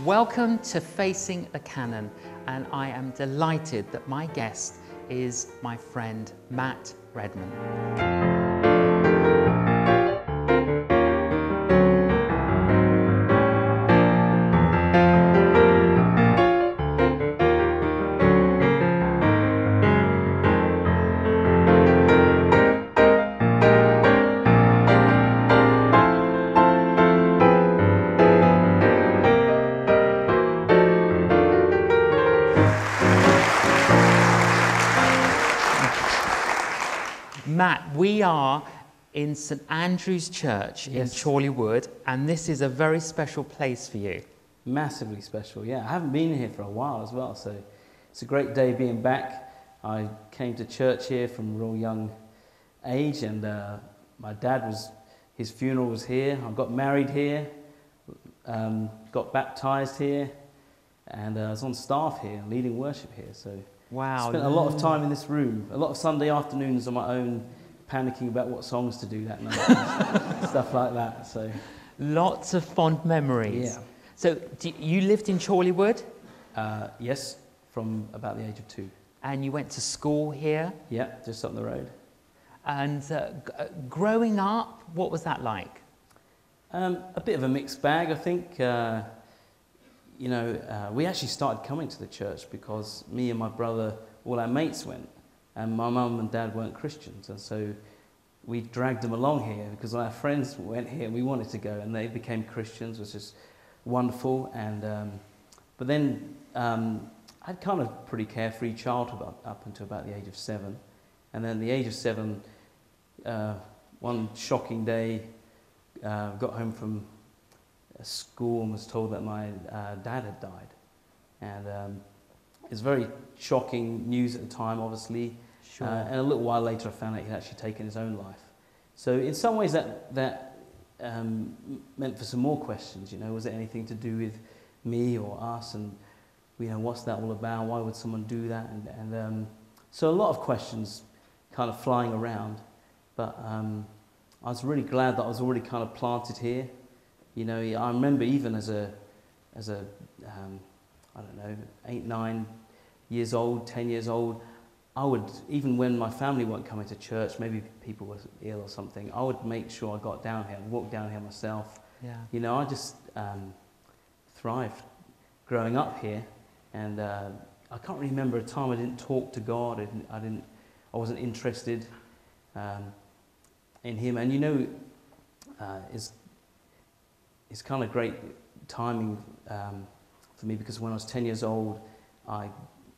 Welcome to Facing the Canon, and I am delighted that my guest is my friend Matt Redman. In St Andrew's Church in Yes. Chorleywood, and this is a very special place for you. Massively special, yeah. I haven't been here for a while as well, so it's a great day being back. I came to church here from a real young age, and uh, my dad was, his funeral was here. I got married here, um, got baptized here, and uh, I was on staff here, leading worship here. So Wow. spent a lot of time in this room, a lot of Sunday afternoons on my own, panicking about what songs to do that night, stuff like that. So Lots of fond memories. yeah. So, do, you lived in Chorleywood? Uh, yes, from about the age of two. and you went to school here. Yeah, just up the road. And uh, g- uh, growing up, what was that like? Um, a bit of a mixed bag, I think. Uh, you know, uh, we actually started coming to the church because me and my brother, all our mates went, and my mum and dad weren't Christians, and so we dragged them along here because our friends went here and we wanted to go, and they became Christians, which is wonderful. And um, but then um, I had kind of a pretty carefree childhood up, up until about the age of seven, and then the age of seven, uh, one shocking day, uh, got home from school and was told that my uh, dad had died. And um, it's very shocking news at the time, obviously. Sure. Uh, and a little while later, I found out he'd actually taken his own life. So, in some ways, that, that um, meant for some more questions. You know, was it anything to do with me or us? And, you know, what's that all about? Why would someone do that? And, and um, so, a lot of questions kind of flying around. But um, I was really glad that I was already kind of planted here. You know, I remember even as a, as a, um, I don't know, eight, nine years old, ten years old, I would, even when my family weren't coming to church, maybe people were ill or something, I would make sure I got down here, walk down here myself. yeah. You know, I just um, thrived growing up here, and uh, I can't remember a time I didn't talk to God. I didn't, I, didn't, I wasn't interested um, in Him. And you know, uh, it's it's kind of great timing um, for me because when I was ten years old, I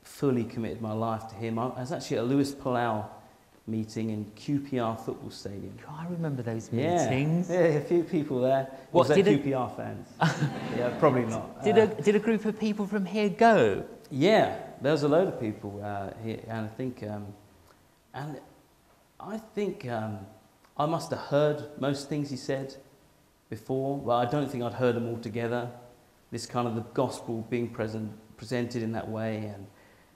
fully committed my life to Him. I was actually at a Luis Palau meeting in QPR football stadium. I remember those meetings. yeah, a few people there. What, Was it- QPR fans? yeah, probably not. Did, Uh, a, did a group of people from here go? yeah, there was a load of people uh, here, and I think, um, and I think um, I must have heard most things he said before, but I don't think I'd heard them all together. This kind of the gospel being present, presented in that way, and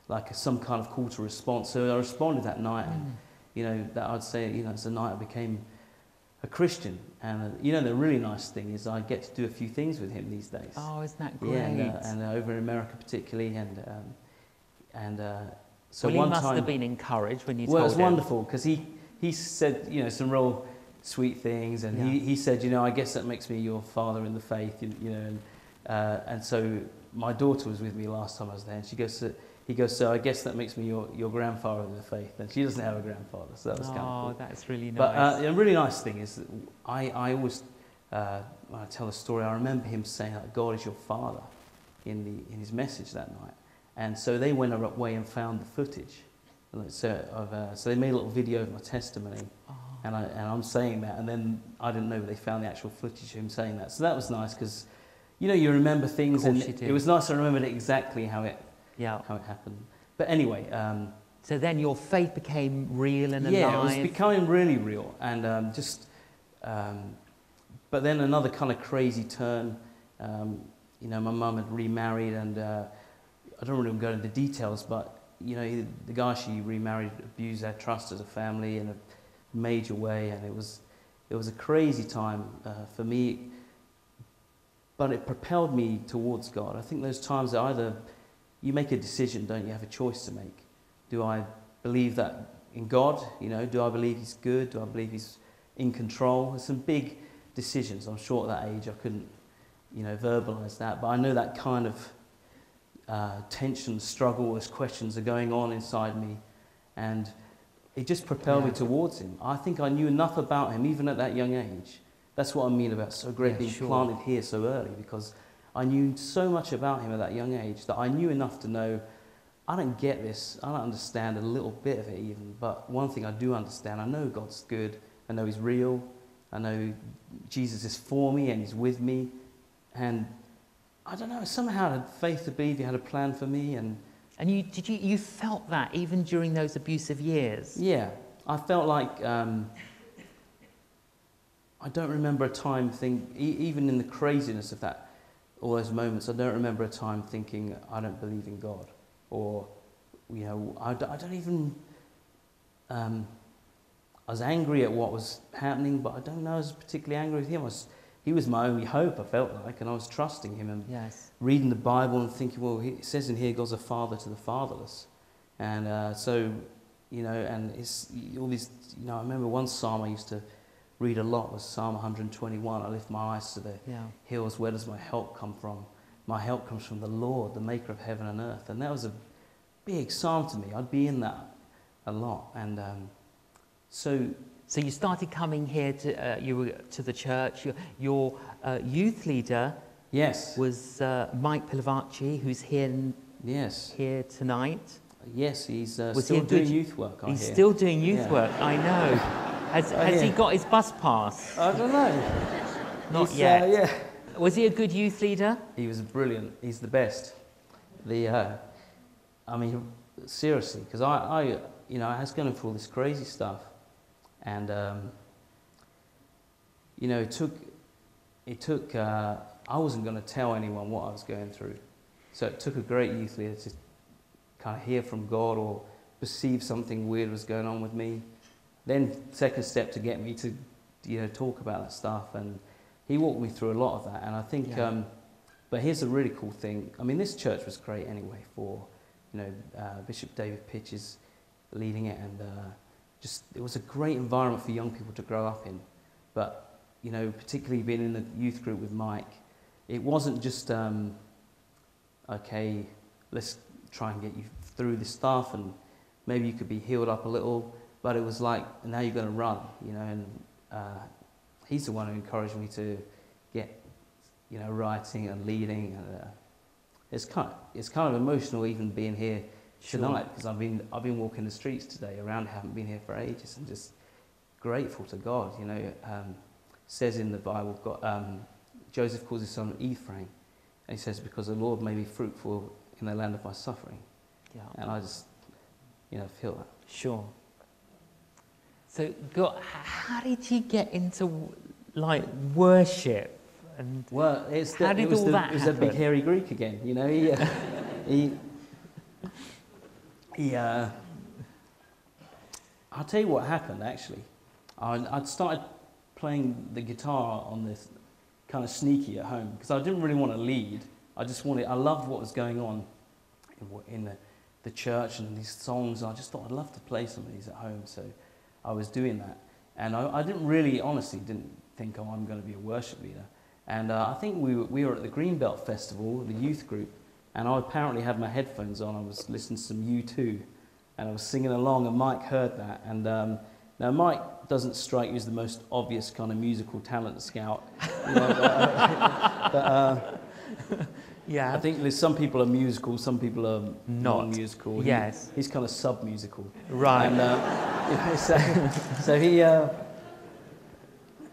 like some kind of call to response. So I responded that night, and Mm. you know that I'd say, you know, it's the night I became a Christian, and uh, you know the really nice thing is I get to do a few things with him these days. Oh, isn't that great? Yeah, and, uh, and uh, over in America particularly, and um, and uh, so well, one he must time, have been encouraged when you well, it was wonderful because he he said you know some real sweet things, and he, Yeah. he said you know I guess that makes me your father in the faith, you, you know, and uh, and so my daughter was with me last time I was there, and she goes. He goes, so I guess that makes me your, your grandfather in the faith. And she doesn't have a grandfather, so that was kind of Oh, cool. that's really nice. But uh, a really nice thing is that I, I always, uh, when I tell the story, I remember him saying that God is your father in, the, in his message that night. And so they went away and found the footage. So, of, uh, so they made a little video of my testimony. Oh. And, I, and I'm saying that, and then I didn't know they found the actual footage of him saying that. So that was nice because, you know, you remember things, and it was nice I remembered exactly how it, yeah. how it happened. But anyway, um, So then your faith became real and yeah, alive. it was becoming really real, and um, just. Um, but then another kind of crazy turn. Um, you know, my mum had remarried, and uh, I don't really want to go into the details, but you know, the guy she remarried abused our trust as a family in a major way, and it was it was a crazy time uh, for me. but it propelled me towards God. I think those times that either you make a decision, don't you? Have a choice to make. Do I believe that in God? You know, do I believe He's good? Do I believe He's in control? There's some big decisions. I'm sure at that age I couldn't, you know, verbalize that, but I know that kind of uh, tension, struggle, those questions are going on inside me, and it just propelled Yeah. me towards Him. I think I knew enough about Him, even at that young age. That's what I mean about so great Yeah, being sure. planted here so early, because I knew so much about Him at that young age that I knew enough to know I don't get this, I don't understand a little bit of it even, but one thing I do understand, I know God's good, I know He's real, I know Jesus is for me and He's with me, and I don't know, somehow I had faith to believe He had a plan for me, and And you, did you, you felt that even during those abusive years? yeah, I felt like um, I don't remember a time thing, e- even in the craziness of that, all those moments, I don't remember a time thinking I don't believe in God, or you know, I don't even. Um, I was angry at what was happening, but I don't know I was particularly angry with him. I was, he was my only hope. I felt like, and I was trusting him and Yes. reading the Bible and thinking, well, he- it says in here, God's a father to the fatherless. And uh, so, you know, and it's all these, you know, I remember one psalm I used to read a lot was Psalm 121. I lift my eyes to the Yeah. hills. Where does my help come from? My help comes from the Lord, the maker of heaven and earth. And that was a big psalm to me. I'd be in that a lot. And um, so, So you started coming here to, uh, you were to the church. Your, your uh, youth leader yes, was uh, Mike Pilavachi, who's here, yes, here tonight. yes, he's uh, still he a good- doing youth work, I He's hear. still doing youth Yeah. work, I know. Has, I has he got his bus pass? I don't know. Not He's, uh, yet. yeah. Was he a good youth leader? He was brilliant. He's the best. The, uh, I mean, seriously, because I, I, you know, I was going through all this crazy stuff, and um, you know, it took, it took. Uh, I wasn't going to tell anyone what I was going through, so it took a great youth leader to kind of hear from God or perceive something weird was going on with me. Then, second step to get me to, you know, talk about that stuff, and he walked me through a lot of that, and I think. Yeah. Um, but here's a really cool thing. I mean, this church was great anyway for, you know, uh, Bishop David Pytches leading it, and uh, just it was a great environment for young people to grow up in. But you know, particularly being in the youth group with Mike, it wasn't just um, okay. Let's try and get you through this stuff, and maybe you could be healed up a little. But it was like now you're going to run, you know, and uh, he's the one who encouraged me to get you know, writing and leading. And, uh, it's kind, of, it's kind of emotional even being here Sure. tonight because I've been, I've been walking the streets today around, haven't been here for ages, and just grateful to God. You know, um, says in the Bible, God, um, Joseph calls his son Ephraim, and he says, "Because the Lord made me fruitful in the land of my suffering," Yeah. and I just, you know, feel that. Sure. So, God, how did you get into like worship? And Well, it's the, How did it was all the, that it was a big hairy Greek again. You know, he, uh, he, he uh, I'll tell you what happened actually. I, I'd started playing the guitar on this kind of sneaky at home because I didn't really want to lead. I just wanted, I loved what was going on in, in the, the church and these songs. I just thought I'd love to play some of these at home. So I was doing that. And I, I didn't really, honestly, didn't think, oh, I'm going to be a worship leader. And uh, I think we were, we were at the Greenbelt Festival, the youth group, and I apparently had my headphones on. I was listening to some U2, and I was singing along, and Mike heard that. And um, now Mike doesn't strike you as the most obvious kind of musical talent scout. You know, but, uh, but, uh, yeah, I think some people are musical, some people are Not. non-musical. He- Yes. he's kind of sub-musical. right. And, uh, you know, so, so he, uh,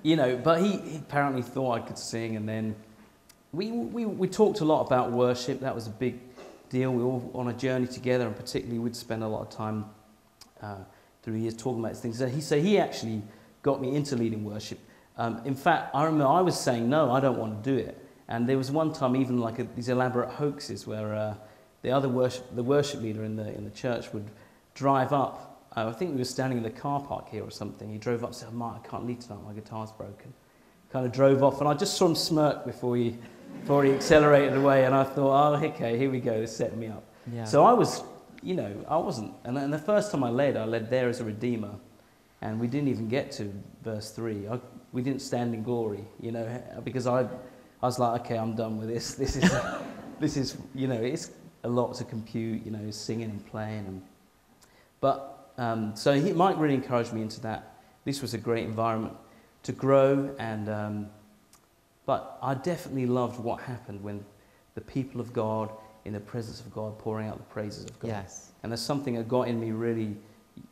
you know, but he, he apparently thought I could sing, and then we, we, we talked a lot about worship. That was a big deal. We were all on a journey together, and particularly we'd spend a lot of time uh, through the years talking about these things. So he, so he actually got me into leading worship. Um, in fact, I remember I was saying, no, I don't want to do it. And there was one time, even like a, these elaborate hoaxes, where uh, the other worship, the worship leader in the, in the church would drive up. Uh, I think we were standing in the car park here or something. He drove up and said, Mark, I can't lead tonight, my guitar's broken. Kind of drove off, and I just saw him smirk before he, before he accelerated away. And I thought, oh, okay, here we go, this set me up. Yeah. So I was, you know, I wasn't. And, and the first time I led, I led there as a redeemer. And we didn't even get to verse 3. I, we didn't stand in glory, you know, because I, I was like, okay, I'm done with this. This is, this is, you know, it's a lot to compute, you know, singing and playing. And, but, um, so he, Mike really encouraged me into that. This was a great environment to grow. And, um, but I definitely loved what happened when the people of God, in the presence of God, pouring out the praises of God. Yes. And there's something that got in me really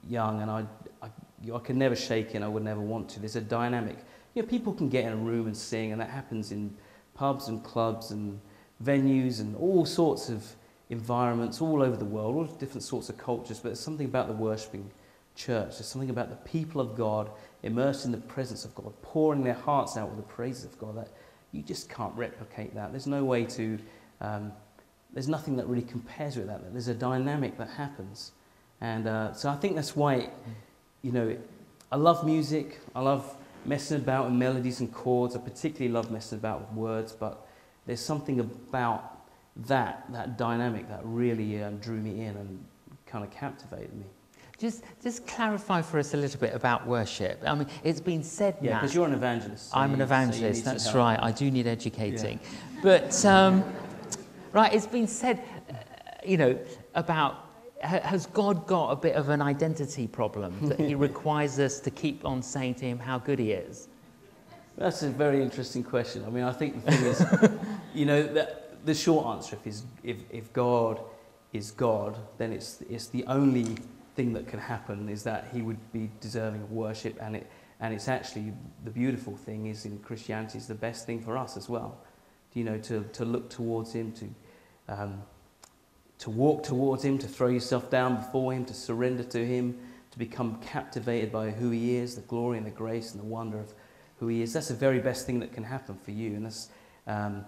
young, and I, I, I could never shake it, I would never want to. There's a dynamic. You know, people can get in a room and sing, and that happens in pubs and clubs and venues and all sorts of environments all over the world, all different sorts of cultures, but there's something about the worshipping church. There's something about the people of God immersed in the presence of God, pouring their hearts out with the praises of God. That you just can't replicate that. There's no way to. Um, there's nothing that really compares with that. There's a dynamic that happens, and uh, so I think that's why, you know, I love music. I love messing about with melodies and chords. I particularly love messing about with words, but there's something about that that dynamic that really um, drew me in and kind of captivated me. Just, just clarify for us a little bit about worship. I mean, it's been said Yeah, because you're an evangelist. so I'm you- an evangelist, some that's right. I do need educating. But, um, right, it's been said, uh, you know, about has God got a bit of an identity problem that he requires us to keep on saying to him how good he is? That's a very interesting question. I mean, I think the thing is, you know, the, the short answer, if, is, if, if God is God, then it's, it's the only thing that can happen is that he would be deserving of worship. And, it, and it's actually, the beautiful thing is in Christianity, is the best thing for us as well. You know, to, to look towards him, to, um, to walk towards him, to throw yourself down before him, to surrender to him, to become captivated by who he is, the glory and the grace and the wonder of who he is. That's the very best thing that can happen for you. And that's, um,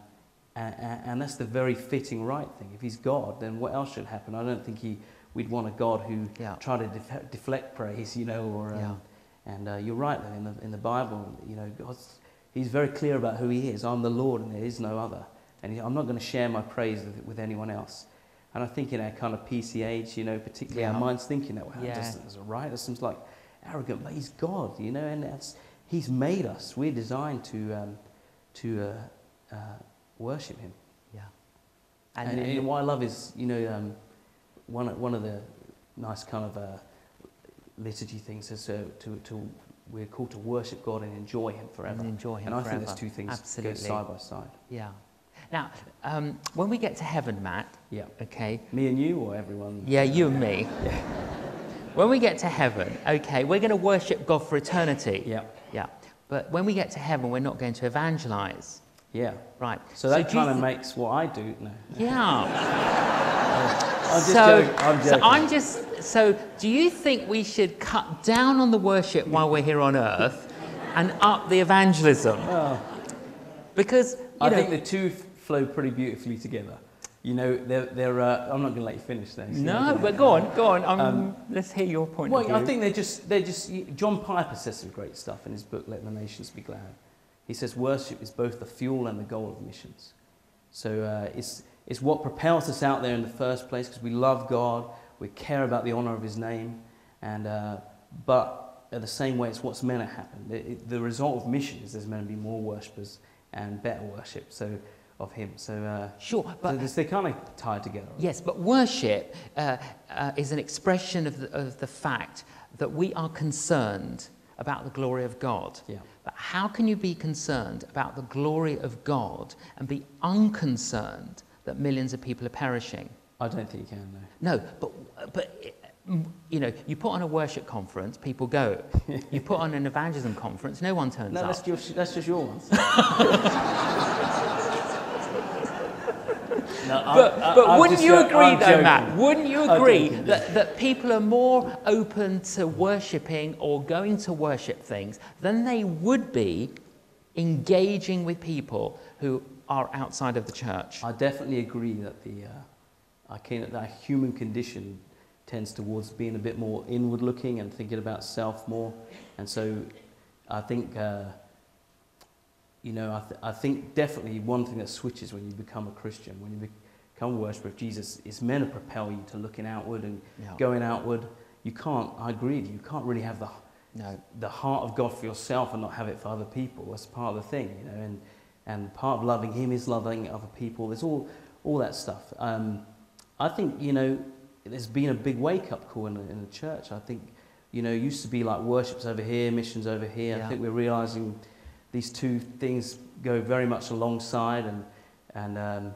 and, and that's the very fitting right thing. If he's God, then what else should happen? I don't think he, we'd want a God who Yeah. tried to def- deflect praise, you know, or, um, Yeah. and uh, you're right, though, in the, in the Bible, you know, God's, he's very clear about who he is. I'm the Lord and there is no other. And he, I'm not going to share my praise with, with anyone else. And I think in our kind of PC age, you know, particularly Yeah. our minds thinking that, well, Yeah. that doesn't, right. That seems like arrogant, but he's God, you know, and that's, he's made us. We're designed to, um, to uh, uh, worship him. Yeah. And, And, and what I love is, you know, um, one, one of the nice kind of uh, liturgy things is uh, to, to, we're called to worship God and enjoy Him forever. and enjoy him And I forever. think those two things Absolutely. go side by side. Yeah. Now, um, when we get to heaven, Matt, Yeah. okay, Me and you or everyone? Yeah, you and me. yeah. When we get to heaven, okay, we're going to worship God for eternity. Yeah. Yeah. But when we get to heaven, we're not going to evangelize. Yeah. Right. So that you kind of thi- makes what I do. No. Yeah. I'm just so, joking. I'm joking. so I'm just. So, do you think we should cut down on the worship while we're here on earth, and up the evangelism? Oh, Because I know, think the two flow pretty beautifully together. You know, they're, they're uh, I'm not going to let you finish there. no, but go on, go on. Um, Um, let's hear your point Well. I think they're just, they're just, John Piper says some great stuff in his book, Let the Nations Be Glad. He says worship is both the fuel and the goal of missions. So uh, it's, it's what propels us out there in the first place because we love God, we care about the honor of his name, and, uh, but at the same way, it's what's meant to happen. The, it- the result of mission is there's meant to be more worshippers and better worship so, of him. So, uh, sure, but this- they're kind of tied together. Yes, but worship uh, uh, is an expression of the, of the fact that we are concerned about the glory of God. Yeah. But how can you be concerned about the glory of God and be unconcerned that millions of people are perishing? I don't think you can, no. No, but, but mm, you know, you put on a worship conference, people go. you put on an evangelism conference, no one turns No, up. that's, that's just your ones. No, But, I- but I'm wouldn't just you agree, I'm though, joking. Matt? Wouldn't you agree joking, that, that people are more open to worshipping or going to worship things than they would be engaging with people who are outside of the church? I definitely agree that the uh, I can, that human condition tends towards being a bit more inward looking and thinking about self more, and so I think uh, you know, I, th- I think definitely one thing that switches when you become a Christian, when you become a worshiper of Jesus, is meant to propel you to looking outward and Yeah. going outward. You can't, I agree with you, you can't really have the, No. the heart of God for yourself and not have it for other people. That's part of the thing, you know, and, and part of loving Him is loving other people. There's all, all that stuff. Um, I think, you know, there's been a big wake up call in the, in the church. I think, you know, it used to be like worships over here, missions over here. Yeah. I think we're realizing these two things go very much alongside and, and um,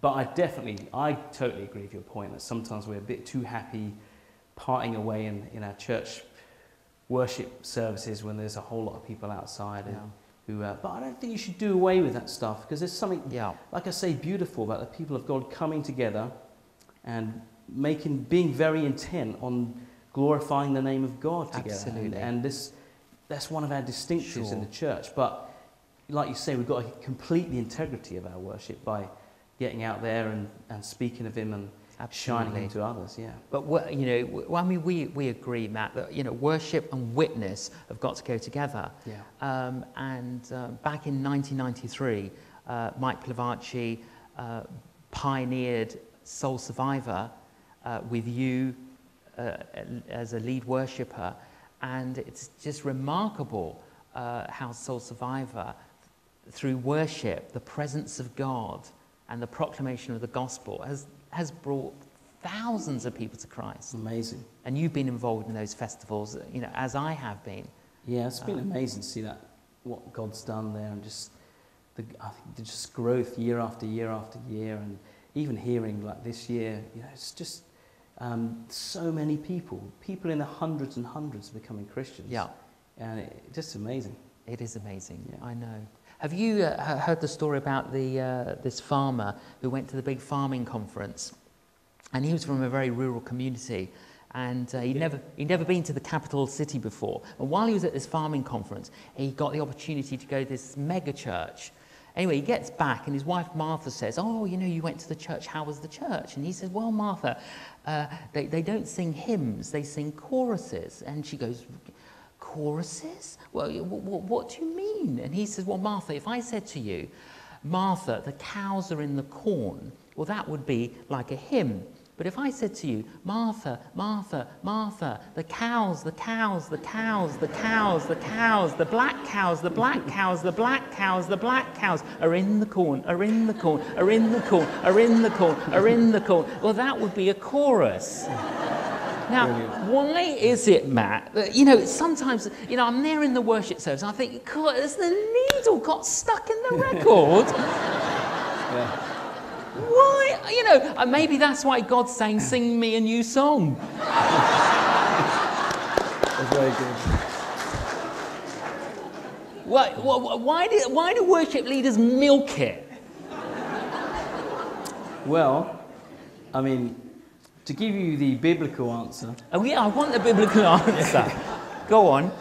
but I definitely, I totally agree with your point that sometimes we're a bit too happy parting away in, in our church worship services when there's a whole lot of people outside and Yeah. who, uh, but I don't think you should do away with that stuff because there's something Yeah. like I say, beautiful about the people of God coming together and making, being very intent on glorifying the name of God together. And, Absolutely. and this, that's one of our distinctions in the church. But like you say, we've got to complete the integrity of our worship by getting out there and, and speaking of Him and shining Absolutely. Him to others. Yeah. But what- you know, well, I mean, we, we agree, Matt, that you know, worship and witness have got to go together. Yeah. Um, and uh, back in 1993, uh, Mike Pilavachi uh, pioneered Soul Survivor uh, with you uh, as a lead worshipper, and it's just remarkable uh, how Soul Survivor, through worship, the presence of God, and the proclamation of the gospel, has has brought thousands of people to Christ. Amazing. And you've been involved in those festivals, you know, as I have been. Yeah, it's been Um, amazing to see that what God's done there, and just the I think the just growth year after year after year, and even hearing like this year, you know, it's just um, so many people, people in the hundreds and hundreds becoming Christians. Yeah, and it, just amazing. it is amazing. Yeah. I know. Have you uh, heard the story about the, uh, this farmer who went to the big farming conference? And he was from a very rural community. And uh, he'd, Yeah. never, he'd never been to the capital city before. And while he was at this farming conference, he got the opportunity to go to this mega church. Anyway, he gets back, and his wife Martha says, Oh, you know, you went to the church. How was the church? And he says, Well, Martha, uh, they, they don't sing hymns, they sing choruses. And she goes, Choruses? Well, what do you mean? And he says, Well, Martha, if I said to you, Martha, the cows are in the corn, well, that would be like a hymn. But if I said to you, Martha, Martha, Martha, the cows, the cows, the cows, the cows, the cows, the black cows, the black cows, the black cows, the black cows are in the corn, are in the corn, are in the corn, are in the corn, are in the corn, well, that would be a chorus. Now, Brilliant. why is it, Matt, that, you know, sometimes, you know, I'm there in the worship service and I think, God, has the needle got stuck in the record? Yeah. Why? You know, uh, maybe that's why God's saying, sing me a new song. That's very good. Why, why, why, do, why do worship leaders milk it? Well, I mean, to give you the biblical answer, Oh, yeah, I want the biblical answer. Go on.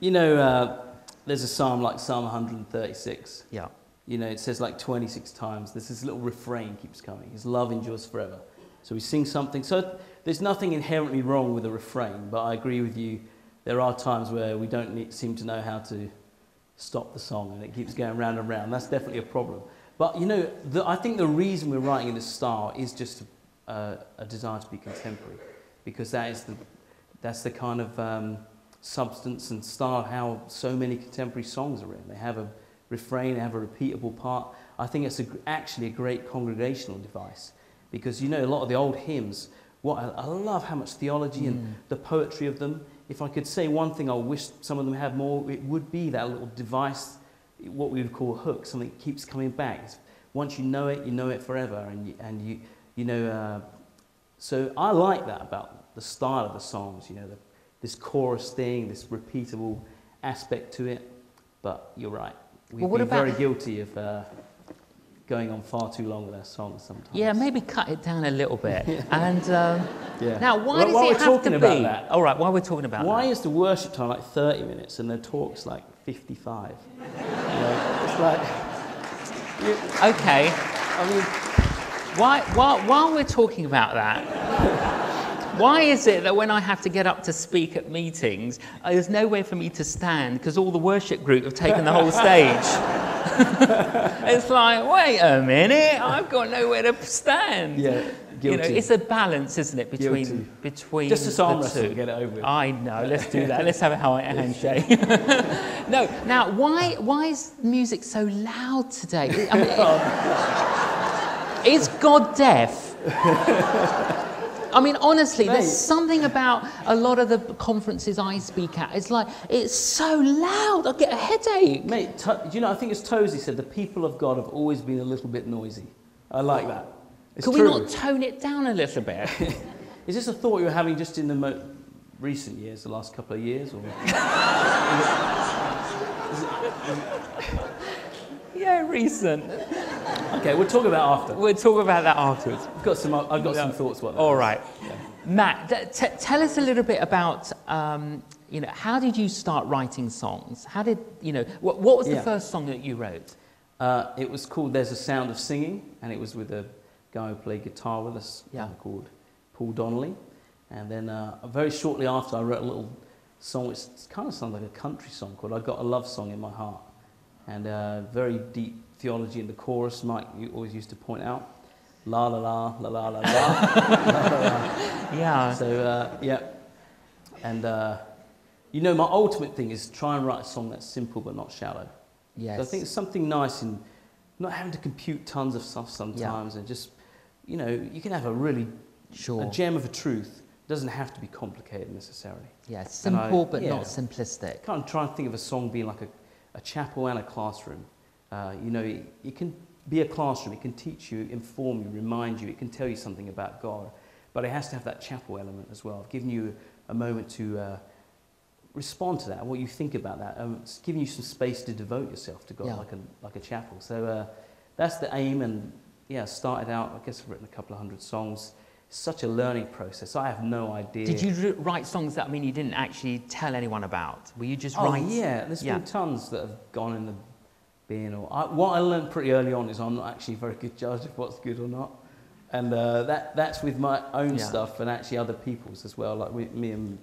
you know, uh, there's a psalm like Psalm 136. Yeah. You know, it says like 26 times. There's this little refrain keeps coming. His love endures forever. So we sing something. So there's nothing inherently wrong with a refrain, but I agree with you. There are times where we don't need, seem to know how to stop the song and it keeps going round and round. That's definitely a problem. But you know, the, I think the reason we're writing in this style is just a, a desire to be contemporary, because that is the, that's the kind of um, substance and style how so many contemporary songs are written. They have a refrain, have a repeatable part. I think it's a, actually a great congregational device, because you know a lot of the old hymns. What I, I love how much theology and the poetry of them. If I could say one thing I wish some of them had more, it would be that little device, what we would call a hook, something that keeps coming back. It's- once you know it, you know it forever, and you, and you, you know. Uh, so I like that about the style of the songs. You know, the, this chorus thing, this repeatable aspect to it. But you're right. We've Well, been very guilty of uh, going on far too long with our songs sometimes. Yeah, maybe cut it down a little bit. And um, Yeah. now, why Well, does while it we're have talking to about be? that- All right, while we're talking about Why that. is the worship time like 30 minutes and the talk's like 55? You know, it's like, you, Okay, I mean, why, while, while we're talking about that, Why is it that when I have to get up to speak at meetings, uh, there's nowhere for me to stand because all the worship group have taken the whole stage? it's like, wait a minute, I've got nowhere to stand. Yeah, You know, guilty. it's a balance, isn't it, between Guilty. between Just a the psalm wrestle, get it over with. I know. Let's do that. Let's have a ha- handshake. no. Now, why why is music so loud today? I mean, is God deaf? I mean, honestly, Mate. there's something about a lot of the conferences I speak at. It's like it's so loud. I get a headache. Mate, to, do you know, I think it's Tozer said the people of God have always been a little bit noisy. I like that. It's Can true. we not tone it down a little bit? Is this a thought you were having just in the mo- recent years, the last couple of years? Or? yeah, recent. Okay, we'll talk about after. We'll talk about that afterwards. I've got some, I've got some thoughts about that. All right. Matt, t- t- tell us a little bit about, um, you know, how did you start writing songs? How did, you know, what, what was the Yeah. first song that you wrote? Uh, it was called There's a Sound of Singing, and it was with a guy who played guitar with us Yeah. called Paul Donnelly. And then uh, very shortly after, I wrote a little song which kind of sounds like a country song called I Got a Love Song in My Heart. And uh, very deep theology in the chorus, Mike you always used to point out. La la la, la la la la. Yeah. So, uh, yeah. And, uh, you know, my ultimate thing is try and write a song that's simple but not shallow. yes. So I think there's something nice in not having to compute tons of stuff sometimes and just, you know, you can have a really, sure. a gem of a truth. It doesn't have to be complicated necessarily. Yes. and I- Simple but yeah. not simplistic. Can't try and think of a song being like a, a chapel and a classroom. Uh, you know, it, it can be a classroom. It can teach you, inform you, remind you. It can tell you something about God. But it has to have that chapel element as well. Giving you a moment to uh, respond to that, what you think about that. Um, it's giving you some space to devote yourself to God, Yeah. like, a, like a chapel. So uh, that's the aim. And yeah, started out, I guess I've written a couple of hundred songs. Such a learning process. I have no idea. Did you write songs that I mean you didn't actually tell anyone about? Were you just Oh write? yeah, there's Yeah. been tons that have gone in the bin. Or I, what I learned pretty early on is I'm not actually a very good judge of what's good or not, and uh, that that's with my own Yeah. stuff and actually other people's as well. Like we, me and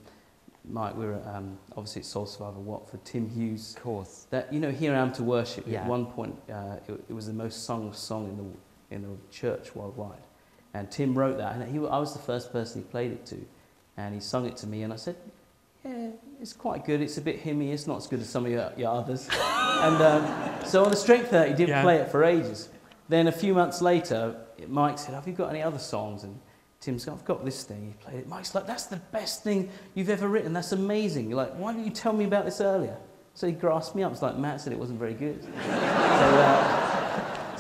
Mike, we were um, obviously at Soul Survivor Watford. Tim Hughes. Of course. That you know, here I am to worship. Yeah. At one point, uh, it, it was the most sung song in the in the church worldwide, and Tim wrote that, and he, I was the first person he played it to, and he sung it to me, and I said, "Yeah, it's quite good. It's a bit hymny. It's not as good as some of your, your others." and um, so, on the strength of that, he didn't Yeah. play it for ages. Then a few months later, Mike said, "Have you got any other songs?" And Tim's said, "I've got this thing." He played it. Mike's like, "That's the best thing you've ever written. That's amazing. You're like, why didn't you tell me about this earlier?" So he grasped me up. It's like Matt said it wasn't very good. so, uh,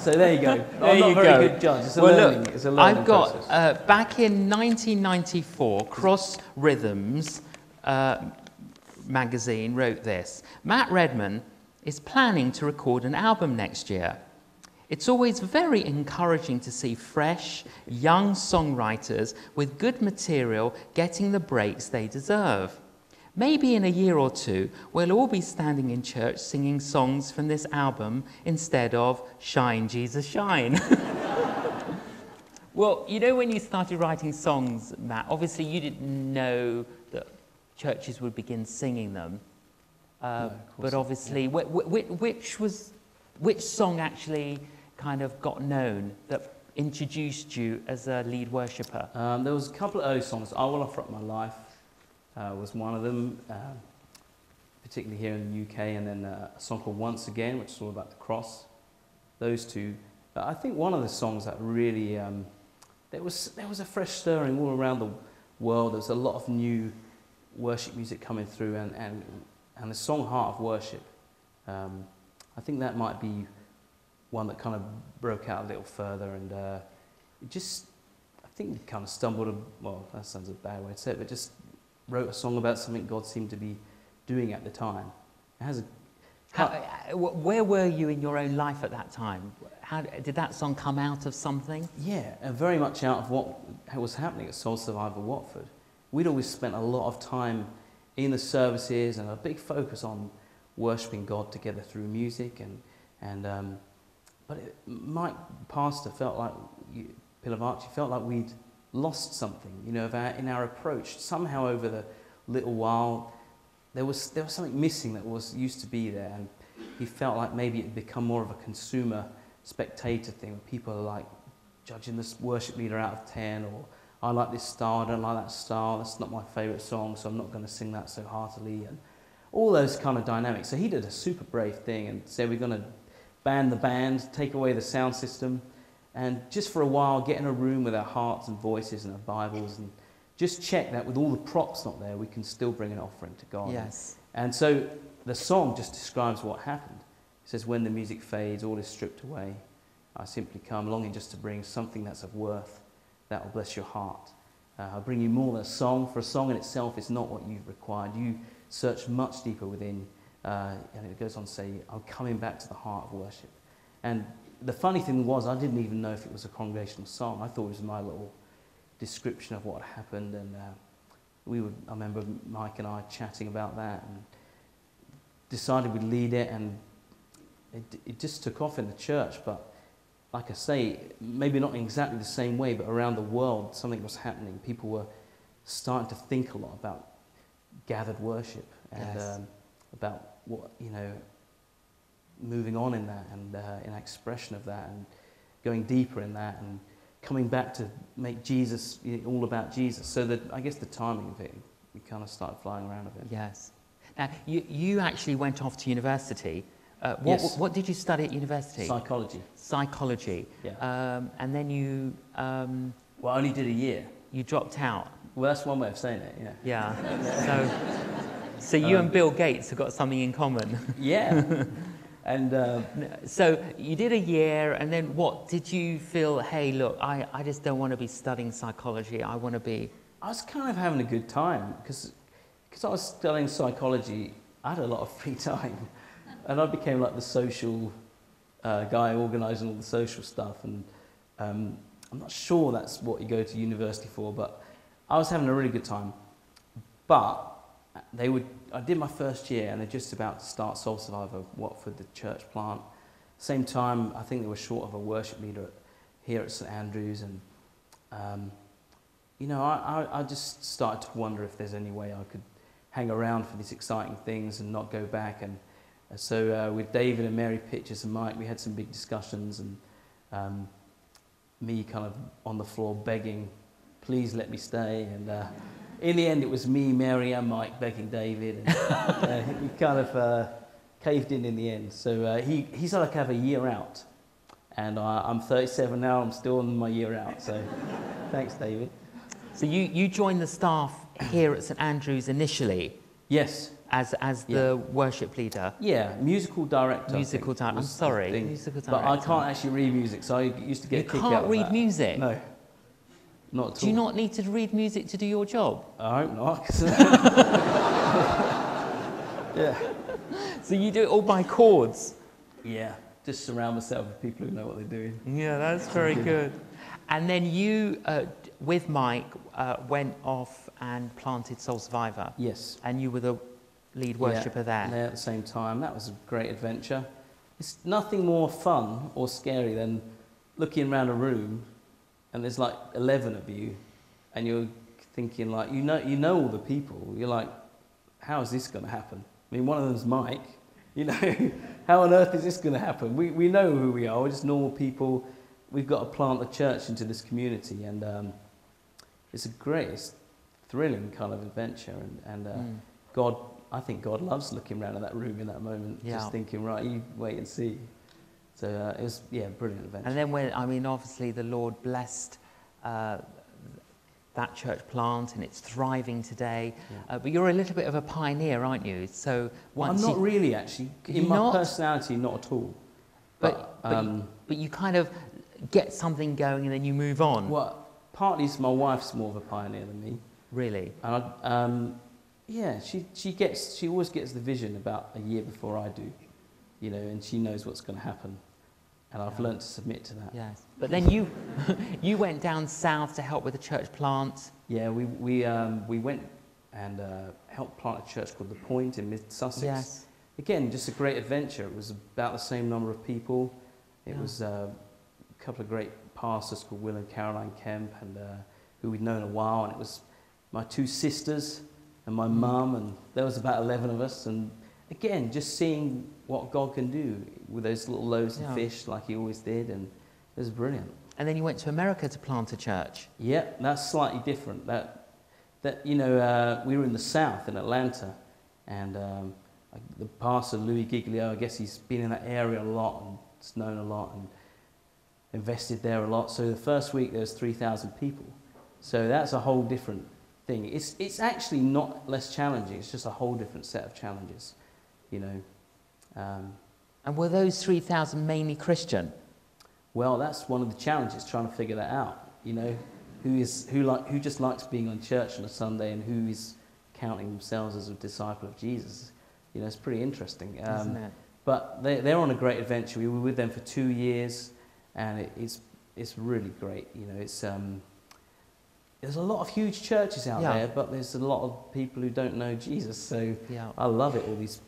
so there you go. There I'm not you a very go. good judge. It's a well, learning. look, it's a learning I've got uh, back in 1994, Cross Rhythms uh, magazine wrote this. Matt Redman is planning to record an album next year. It's always very encouraging to see fresh, young songwriters with good material getting the breaks they deserve. Maybe in a year or two, we'll all be standing in church singing songs from this album instead of Shine, Jesus, Shine. well, you know, when you started writing songs, Matt, obviously you didn't know that churches would begin singing them. Uh, No, but not, obviously, wh- wh- which was, which song actually kind of got known that introduced you as a lead worshipper? Um, there was a couple of early songs. I Will Offer Up My Life uh, was one of them, um, particularly here in the UK, and then uh, a song called Once Again, which is all about the cross. Those two. But I think one of the songs that really, um, there, was, there was a fresh stirring all around the world. There was a lot of new worship music coming through, and, and, and the song Heart of Worship. Um, I think that might be one that kind of broke out a little further, and uh, it just I think kind of stumbled, well, that sounds a bad way to say it, but just wrote a song about something God seemed to be doing at the time. It has a, How, uh, where were you in your own life at that time? How, did that song come out of something? yeah, and very much out of what was happening at Soul Survivor Watford. We'd always spent a lot of time in the services and a big focus on worshipping God together through music, and, and um, but it, Mike Pastor felt like, Pilavachi felt like we'd lost something, you know, our, in our approach. Somehow over the little while, there was, there was something missing that was used to be there. And he felt like maybe it had become more of a consumer spectator thing. Where people are like judging this worship leader out of 10 or I like this style, I don't like that style, that's not my favourite song, so I'm not going to sing that so heartily. And all those kind of dynamics. So he did a super brave thing and said, We're going to ban the band, take away the sound system, and just for a while get in a room with our hearts and voices and our Bibles and just check that with all the props not there, we can still bring an offering to God. Yes. And so the song just describes what happened. It says, When the music fades, all is stripped away. I simply come longing just to bring something that's of worth that will bless your heart. Uh, I'll bring you more than a song, for a song in itself is not what you've required. You search much deeper within. Uh, and it goes on to say, I'm coming back to the heart of worship. And the funny thing was, I didn't even know if it was a congregational song. I thought it was my little description of what had happened. And uh, we would, I remember Mike and I chatting about that and decided we'd lead it. And it, it just took off in the church. But like I say, maybe not in exactly the same way, but around the world, something was happening. People were starting to think a lot about gathered worship and Yes. um, about what, you know, moving on in that and uh, in expression of that and going deeper in that and coming back to make Jesus you know, all about Jesus. So that I guess the timing of it, we kind of started flying around a bit. Yes. Now, you, you actually went off to university. Uh, what, Yes. what did you study at university? Psychology. Psychology. Yeah. Um, and then you, um, Well, I only did a year. you dropped out. Well, that's one way of saying it, yeah. Yeah. so, so you Um, and Bill Gates have got something in common. Yeah. and uh, so you did a year, and then what? Did you feel, hey, look, I, I just don't want to be studying psychology. I want to be. I was kind of having a good time because I was studying psychology. I had a lot of free time, and I became like the social uh, guy organising all the social stuff. And um, I'm not sure that's what you go to university for, but I was having a really good time. But they would. I did my first year, and they're just about to start Soul Survivor Watford, the church plant. Same time, I think they were short of a worship leader at, here at St Andrews, and um, you know, I, I, I just started to wonder if there's any way I could hang around for these exciting things and not go back. And uh, so uh, with David and Mary Pytches and Mike, we had some big discussions and um, me kind of on the floor begging, please let me stay. And uh, in the end, it was me, Mary and Mike begging David. And uh, he kind of uh, caved in in the end. So uh, he, he said I have a year out. And I, I'm 37 now, I'm still on my year out. So thanks, David. So you, you joined the staff here at St Andrews initially Yes. as, as Yeah. the worship leader. Yeah, musical director. Musical director. I'm sorry, musical But I can't actually read music, so I used to get You a kick can't read music. No, not at Do you all. not need to read music to do your job? I hope not. 'cause- yeah, So you do it all by chords. yeah. Just surround myself with people who know what they're doing. Yeah, that's very good. And then you, uh, with Mike, uh, went off and planted Soul Survivor, Yes. and you were the lead Yeah, worshipper there. There at the same time. That was a great adventure. It's nothing more fun or scary than looking around a room and there's like 11 of you and you're thinking like, you know, you know all the people. You're like, how is this going to happen? I mean, one of them's Mike. You know, how on earth is this going to happen? We, we know who we are. We're just normal people. We've got to plant the church into this community. And um, it's a great, it's thrilling kind of adventure. And, and uh, Mm. God, I think God loves looking around at that room in that moment, Yeah. just thinking, right, you wait and see. So uh, it was, yeah, brilliant adventure. And then when, I mean, obviously the Lord blessed uh, that church plant and it's thriving today. Yeah. Uh, but you're a little bit of a pioneer, aren't you? So Well, I'm not you, really actually. In my not? personality, not at all. But- But, but um, but you kind of get something going and then you move on. well, partly it's my wife's more of a pioneer than me. Really? And I, um, yeah, she, she gets she always gets the vision about a year before I do, you know, and she knows what's going to happen, and I've learnt to submit to that. Yes. But then you, you went down south to help with the church plant. Yeah, we we um, we went and uh, helped plant a church called the Point in Mid Sussex. Yes. Again, just a great adventure. It was about the same number of people. It Yeah. was uh, a couple of great pastors called Will and Caroline Kemp, and uh, who we'd known a while, and it was my two sisters and my mum, and there was about 11 of us. And again, just seeing what God can do with those little loaves Yeah. of fish like He always did, and it was brilliant. And then you went to America to plant a church. Yeah, that's slightly different. That, that you know, uh, we were in the South in Atlanta, and um, the pastor Louie Giglio, I guess he's been in that area a lot and it's known a lot and invested there a lot. So the first week there was three thousand people. So that's a whole different thing. It's it's actually not less challenging. It's just a whole different set of challenges, you know. Um, And were those 3,000 mainly Christian? Well, that's one of the challenges trying to figure that out. You know, who is who like who just likes being on church on a Sunday and who is counting themselves as a disciple of Jesus. You know, it's pretty interesting. isn't Um, it? but they, they're on a great adventure. We were with them for two years, and it, it's it's really great. You know, it's um, there's a lot of huge churches out Yeah. there, but there's a lot of people who don't know Jesus. So Yeah. I love it. All these,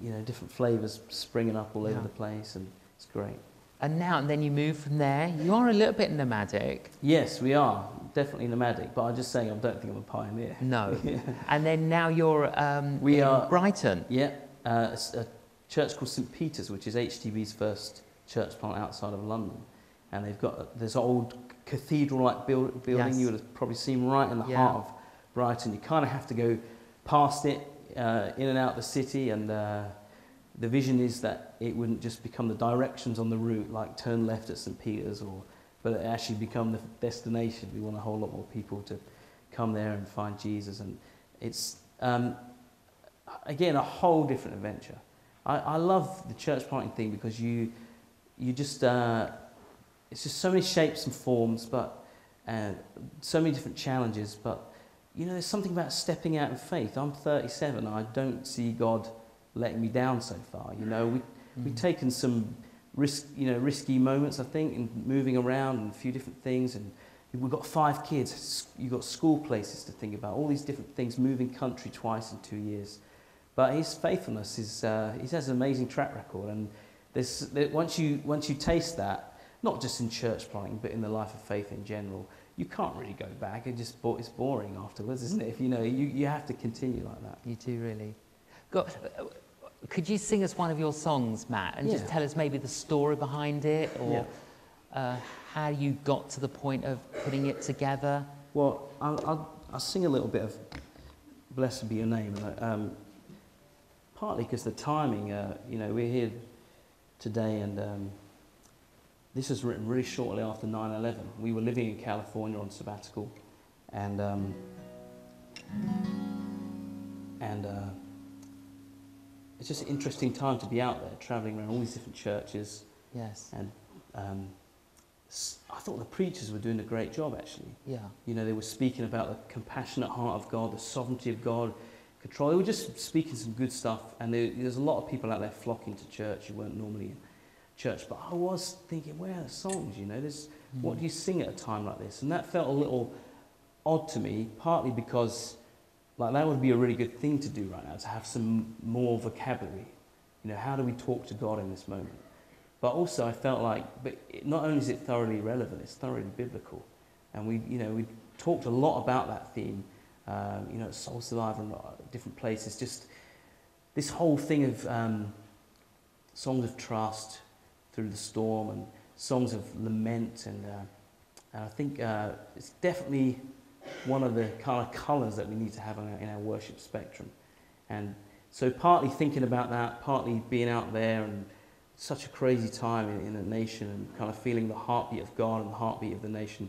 you know, different flavors springing up all over the place, and it's great. And now and then you move from there. You are a little bit nomadic. Yes, we are definitely nomadic, but I'm just saying I don't think I'm a pioneer. No. yeah. And then now you're um, We in are- Brighton. Yeah, uh, a church called St Peter's, which is HTB's first church plant outside of London, and they've got this old cathedral-like build, building Yes. you would have probably seen right in the Yeah. heart of Brighton. You kind of have to go past it, uh, in and out the city, and uh, the vision is that it wouldn't just become the directions on the route, like turn left at St Peter's, or but it actually become the destination. We want a whole lot more people to come there and find Jesus, and it's um, again a whole different adventure. I, I love the church planting thing because you you just uh, it's just so many shapes and forms, but uh, so many different challenges. But you know, there's something about stepping out in faith. I'm 37. I don't see God letting me down so far. You know, we we've Mm. taken some risk, you know, risky moments. I think in moving around and a few different things, and we've got five kids. You've got school places to think about. All these different things. Moving country twice in two years. But his faithfulness is, uh, he has an amazing track record. And once, you, once you taste that, not just in church planting, but in the life of faith in general, you can't really go back. It just, it's boring afterwards, isn't it? If you know, you, you have to continue like that. You do really. Go, uh, could you sing us one of your songs, Matt, and just tell us maybe the story behind it, or Yeah. uh, how you got to the point of putting it together? Well, I'll, I'll, I'll sing a little bit of Blessed Be Your Name. Um, partly because the timing, uh, you know, we're here today and um, this was written really shortly after 9 11. We were living in California on sabbatical and, um, and uh, it's just an interesting time to be out there traveling around all these different churches Yes. and um, I thought the preachers were doing a great job actually. Yeah. You know, they were speaking about the compassionate heart of God, the sovereignty of God, control. They were just speaking some good stuff. And there's a lot of people out there flocking to church who weren't normally in church. But I was thinking, where are the songs? You know, there's, what do you sing at a time like this? And that felt a little odd to me, partly because like that would be a really good thing to do right now, to have some more vocabulary. You know, how do we talk to God in this moment? But also, I felt like, but it, not only is it thoroughly relevant, it's thoroughly biblical, and we, you know, we talked a lot about that theme, um, you know, Soul Survivor different places. Just this whole thing of um, songs of trust through the storm and songs of lament, and, uh, and I think uh, it's definitely one of the kind of colours that we need to have in our, in our worship spectrum, and so partly thinking about that, partly being out there and such a crazy time in, in a nation and kind of feeling the heartbeat of God and the heartbeat of the nation.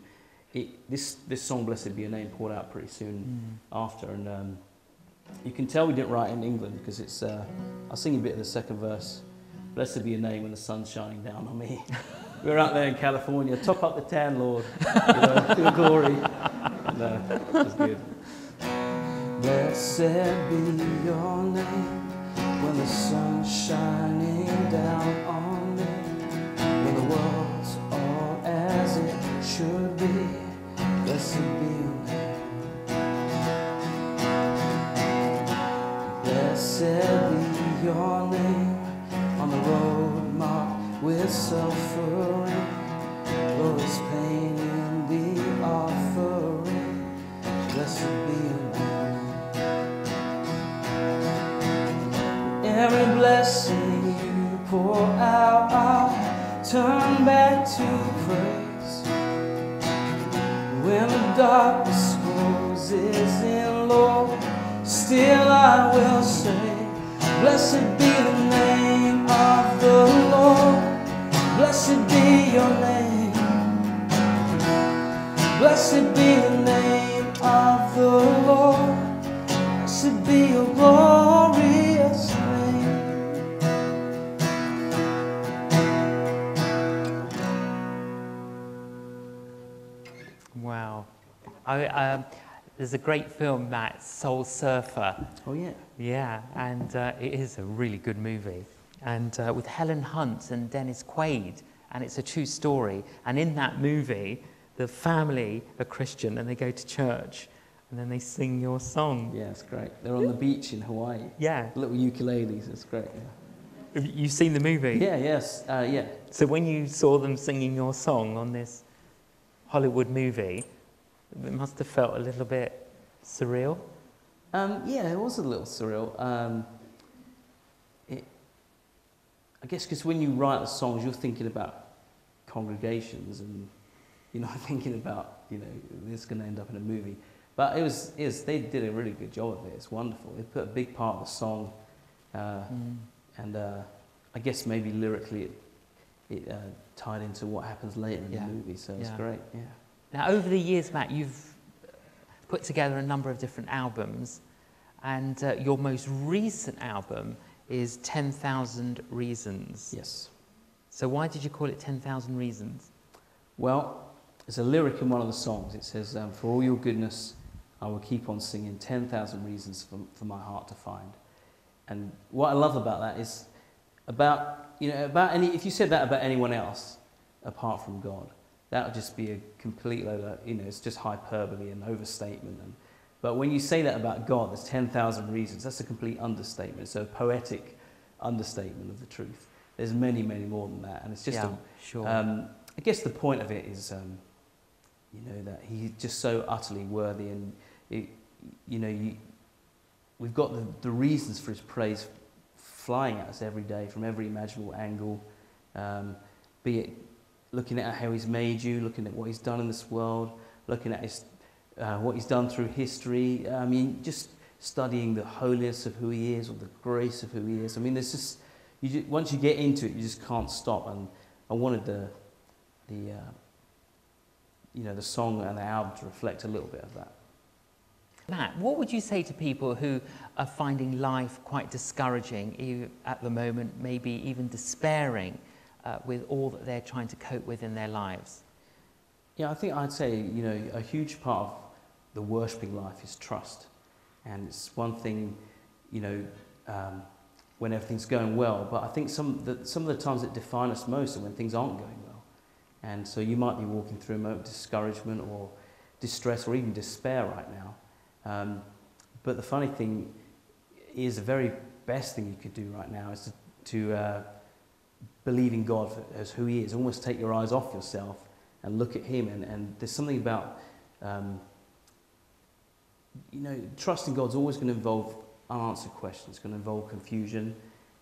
It, this, this song, Blessed Be Your Name, poured out pretty soon after. And um, you can tell we didn't write it in England because it's, uh, I'll sing you a bit of the second verse. Blessed be your name when the sun's shining down on me. we were out there in California, top up the tan, Lord, you know, to your glory. And uh, it was good. Blessed be your name when the sun's shining down on me, when the world's all as it should be. Blessed be your name. Blessed be your name with suffering. Though pain in the offering, blessed be your name. Every blessing you pour out, I'll turn back to praise. When the darkness closes in, Lord, still I will say, Blessed be the name of the Lord. Blessed be your name. Blessed be the name of the Lord. Blessed be your glorious name. Wow. I, um, there's a great film, that Soul Surfer. Oh, yeah. Yeah, and uh, it is a really good movie. And uh, with Helen Hunt and Dennis Quaid, and it's a true story. And in that movie, the family are Christian and they go to church and then they sing your song. Yeah, it's great. They're on the beach in Hawaii. Yeah. Little ukuleles, it's great. Yeah. Have you seen the movie? Yeah, yes, uh, yeah. So when you saw them singing your song on this Hollywood movie, it must have felt a little bit surreal. Um, yeah, it was a little surreal. Um, it, I guess because when you write the songs, you're thinking about congregations and you're not thinking about, you know, this is going to end up in a movie. But it was, it was, they did a really good job of it. It's wonderful. They put a big part of the song, uh, Mm. and uh, I guess maybe lyrically it, it uh, tied into what happens later in Yeah. the movie. So it's Yeah. great. Yeah. Now, over the years, Matt, you've put together a number of different albums, and uh, your most recent album is 10,000 Reasons. Yes. So, why did you call it 10,000 Reasons? Well, there's a lyric in one of the songs. It says, um, For all your goodness, I will keep on singing 10,000 reasons for, for my heart to find. And what I love about that is about, you know, about any, if you said that about anyone else apart from God, that would just be a complete load of, you know, it's just hyperbole and overstatement. And, but when you say that about God, there's 10,000 reasons, that's a complete understatement. It's a poetic understatement of the truth. There's many, many more than that. And it's just yeah, a, sure. um, I guess the point of it is, um, you know, that he's just so utterly worthy, and it, you know, you, we've got the, the reasons for his praise flying at us every day from every imaginable angle, um, be it looking at how he's made you, looking at what he's done in this world, looking at his, uh, what he's done through history. I mean, just studying the holiness of who he is or the grace of who he is. I mean, there's just you just, once you get into it, you just can't stop. And I wanted the the uh, you know the song and the album to reflect a little bit of that. Matt, what would you say to people who are finding life quite discouraging at the moment, maybe even despairing uh, with all that they're trying to cope with in their lives? Yeah, I think I'd say you know a huge part of the worshipping life is trust, and it's one thing, you know, um, when everything's going well. But I think some the, some of the times that define us most are when things aren't going well, and so you might be walking through a moment of discouragement or distress or even despair right now. Um, but the funny thing is, the very best thing you could do right now is to, to uh, believe in God as who He is. Almost take your eyes off yourself and look at Him. And, and there's something about, um, you know, trusting God's always going to involve unanswered questions, it's going to involve confusion.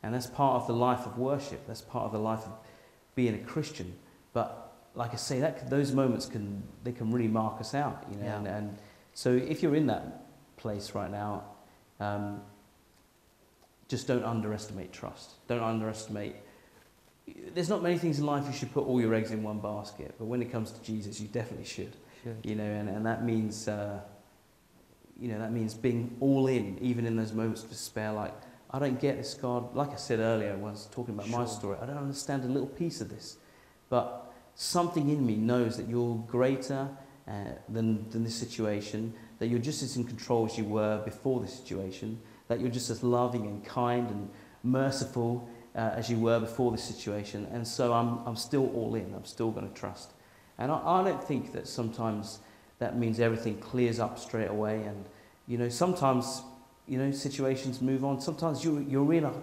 And that's part of the life of worship, that's part of the life of being a Christian. But like I say, that, those moments can, they can really mark us out, you know. Yeah. And, and so if you're in that place right now, um, just don't underestimate trust. Don't underestimate. There's not many things in life you should put all your eggs in one basket, but when it comes to Jesus, you definitely should. Should. You know, and, and that means, uh, you know, that means being all in, even in those moments of despair. Like, I don't get this, God. Like I said earlier, when I was talking about my story, I don't understand a little piece of this, but something in me knows that you're greater uh, than, than this situation, that you're just as in control as you were before the situation, that you're just as loving and kind and merciful uh, as you were before the situation. And so I'm, I'm still all in, I'm still going to trust. And I, I don't think that sometimes that means everything clears up straight away. And, you know, sometimes, you know, situations move on. Sometimes you, you're in a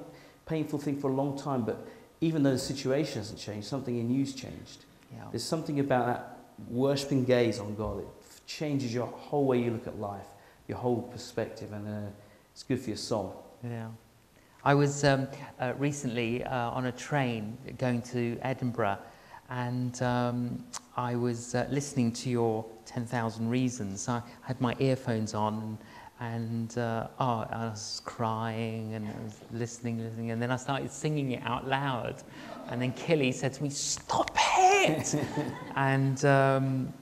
painful thing for a long time, but even though the situation hasn't changed, something in you's changed. Yeah. There's something about that worshipping gaze on God. It changes your whole way you look at life, your whole perspective, and uh, it's good for your soul. Yeah. I was um, uh, recently uh, on a train going to Edinburgh, and um, I was uh, listening to your 10,000 Reasons. I had my earphones on and, and uh, oh, I was crying and I was listening, listening, and then I started singing it out loud. And then Killy said to me, Stop it! and um,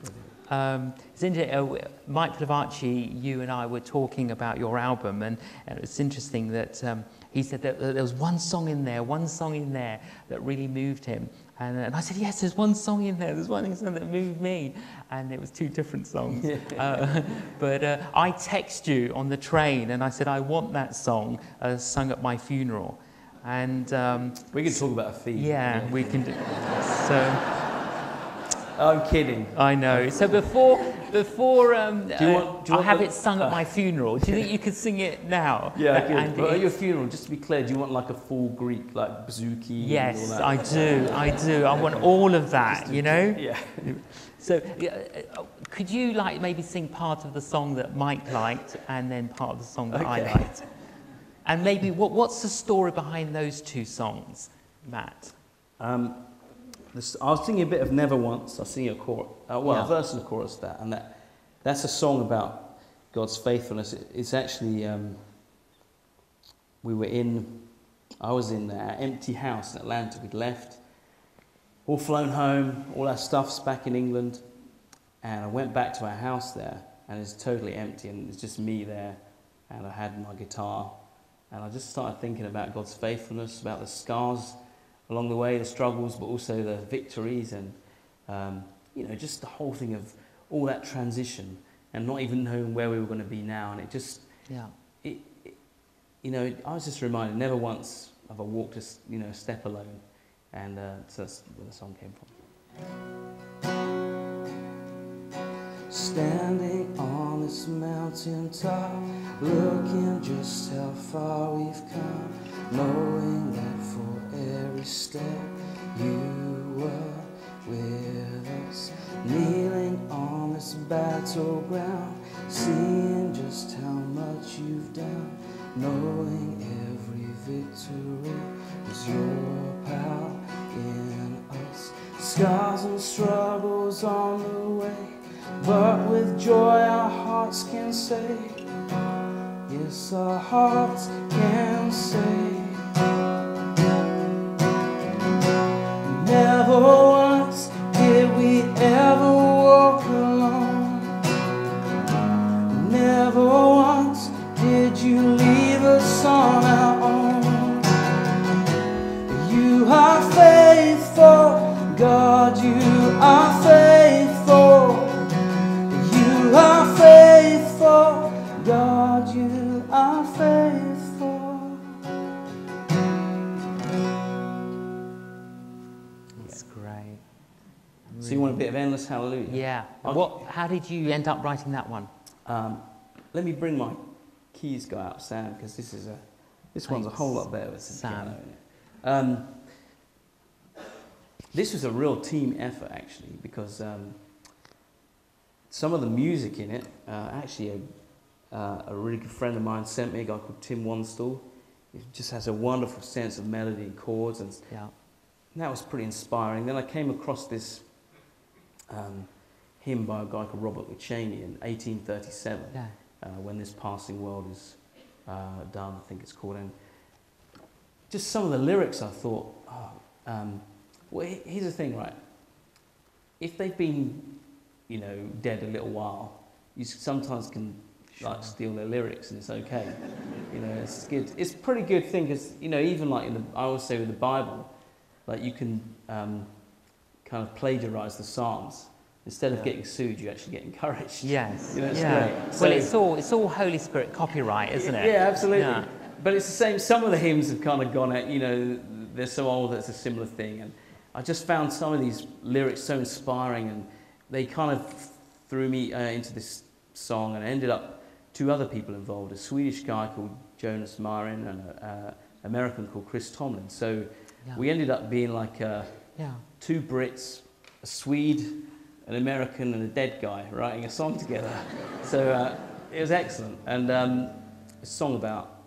um, it's interesting, uh, Mike Pilavachi, you and I were talking about your album, and, and it's interesting that um, he said that, that there was one song in there, one song in there that really moved him. And, and I said, Yes, there's one song in there, there's one song that moved me. And it was two different songs. uh, but uh, I text you on the train, and I said, I want that song uh, sung at my funeral. And um, we can talk about a fee. Yeah, yeah. we can do. So. I'm kidding. I know. So before, before um, do you want, do you I'll have the, it sung at my funeral. Do you think you could sing it now? Yeah, I could. But at your funeral, just to be clear, do you want like a full Greek, like bouzouki? Yes, I do. I do. I want all of that. You know. Yeah. So, uh, could you like maybe sing part of the song that Mike liked, and then part of the song that okay. I liked? And maybe what, what's the story behind those two songs, Matt? Um, this, I was singing a bit of Never Once. I was singing a chorus, uh, well, yeah. a verse and a chorus of that, and that that's a song about God's faithfulness. It, it's actually um, we were in, I was in an empty house in Atlanta. We'd left, all flown home, all our stuff's back in England, and I went back to our house there, and it's totally empty, and it's just me there, and I had my guitar, and I just started thinking about God's faithfulness, about the scars along the way, the struggles, but also the victories, and um, you know, just the whole thing of all that transition and not even knowing where we were going to be now. And it just, yeah, it, it you know, I was just reminded never once have I walked a you know step alone, and uh, so that's where the song came from. Standing on this mountain top, looking just how far we've come, knowing that for every step you were with us, kneeling on this battleground, seeing just how much you've done, knowing every victory is your power in us. Scars and struggles on the way, but with joy our hearts can say, Yes, our hearts can say. Endless hallelujah? Yeah. What? How did you end up writing that one? Um, let me bring my keys guy out, Sam, because this is a this Thanks. one's a whole lot better with Sam. Um, this was a real team effort actually, because um, some of the music in it, uh, actually, a, uh, a really good friend of mine sent me a guy called Tim Wanstall. He just has a wonderful sense of melody and chords, and, yeah. and that was pretty inspiring. Then I came across this um, hymn by a guy called Robert McCheyne in 1837, yeah. uh, when this passing world is uh, done, I think it's called. And just some of the lyrics, I thought, oh, um, well, here's the thing, right? If they've been, you know, dead a little while, you sometimes can sure. like steal their lyrics and it's okay. you know, it's good. It's a pretty good thing because you know, even like in the, I always say with the Bible, like you can um, kind of plagiarize the Psalms. Instead of yeah. getting sued, you actually get encouraged. Yes. You know, yeah. So, well, it's all, it's all Holy Spirit copyright, isn't it? Yeah, absolutely. Yeah. But it's the same. Some of the hymns have kind of gone at, you know, they're so old that it's a similar thing. And I just found some of these lyrics so inspiring and they kind of threw me uh, into this song and I ended up two other people involved, a Swedish guy called Jonas Myrin and an uh, American called Chris Tomlin. So yeah. we ended up being like a, yeah two Brits, a Swede, an American, and a dead guy writing a song together. so uh, it was excellent. And um, a song about,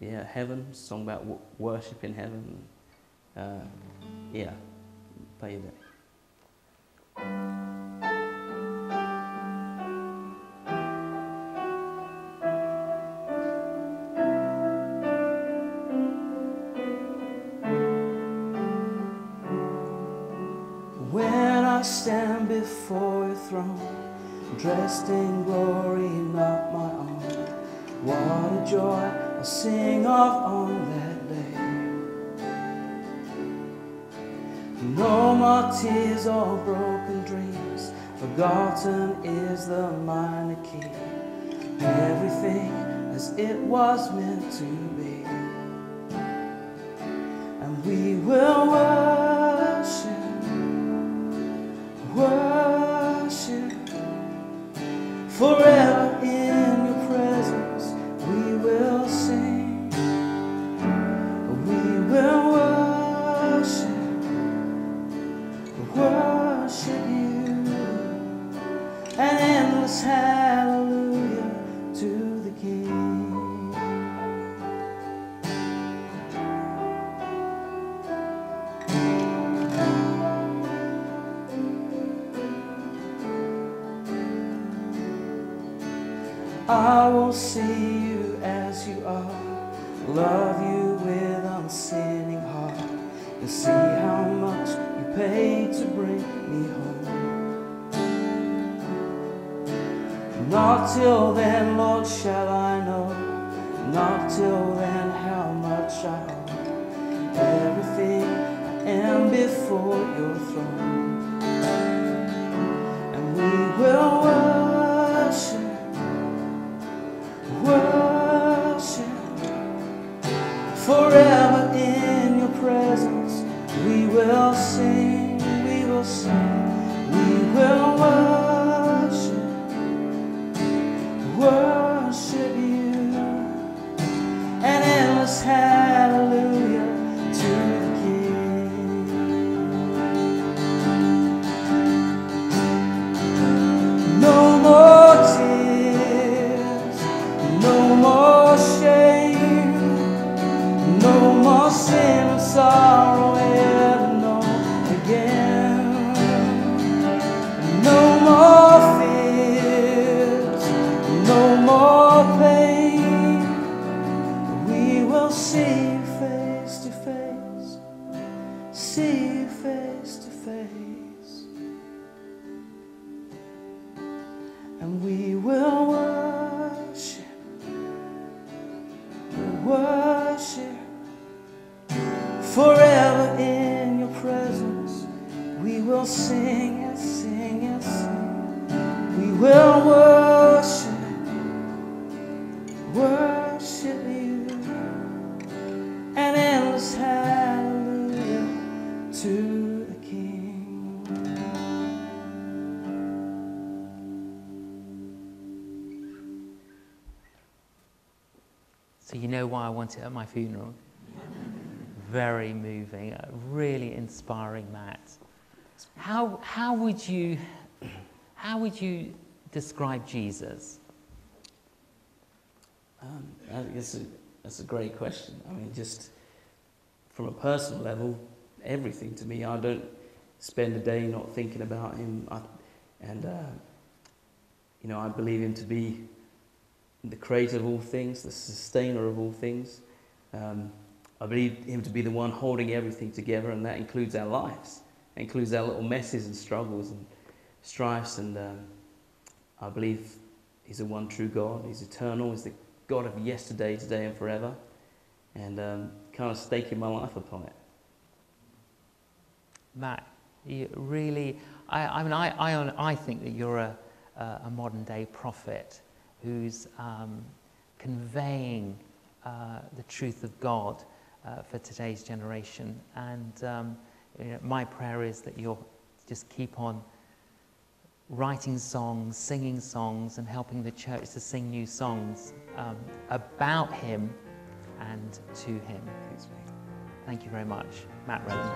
yeah, heaven, a song about w- worship in heaven. Uh, yeah, play a throne, dressed in glory, not my own, what a joy I sing of on that day. No more tears or broken dreams, forgotten is the minor key. Everything as it was meant to be. And we will worship forever it at my funeral? Very moving, uh, really inspiring, Matt. How, how, would you, how would you describe Jesus? Um, guess a, that's a great question. I mean, just from a personal level, everything to me. I don't spend a day not thinking about him, I, and uh, you know, I believe him to be the creator of all things, the sustainer of all things. Um, I believe him to be the one holding everything together, and that includes our lives. It includes our little messes and struggles and strifes. And um, I believe he's the one true God. He's eternal. He's the God of yesterday, today, and forever. And um, kind of staking my life upon it. Matt, you really, I, I mean, I, I, I think that you're a, a modern day prophet who's um, conveying uh, the truth of God uh, for today's generation. And um, you know, my prayer is that you'll just keep on writing songs, singing songs, and helping the church to sing new songs um, about Him and to Him. Thank you very much, Matt Redman.